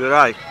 Good eye.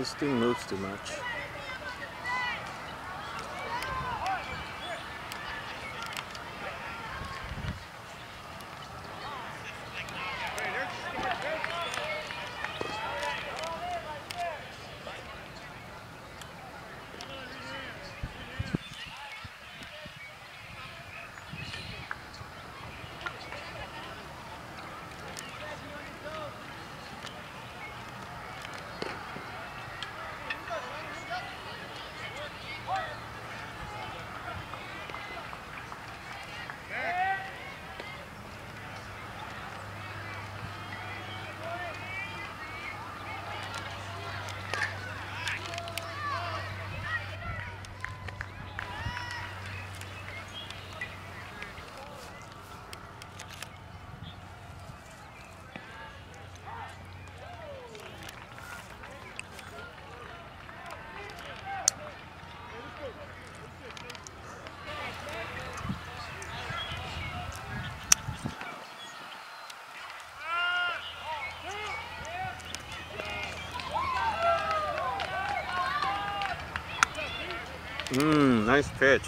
This thing moves too much. Mmm, nice pitch.